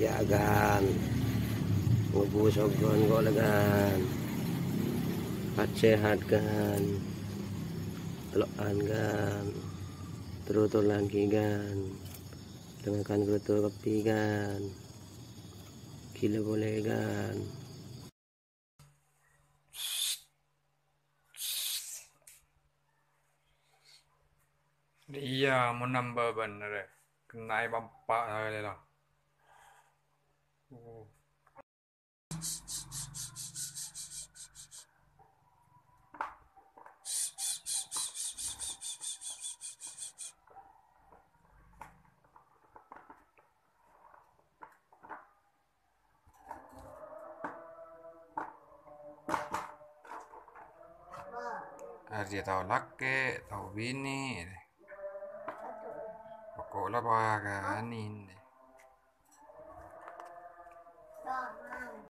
yagan. Ngubusog gon golagan patsehat gan. Telokan gan. Terutulan kigan dengarkan gerutu kepigan boleh gan. Iya, mau nambah bener ya. Kena kali lah. Oh. dia tahu laki, tahu bini. Pokoknya baganin.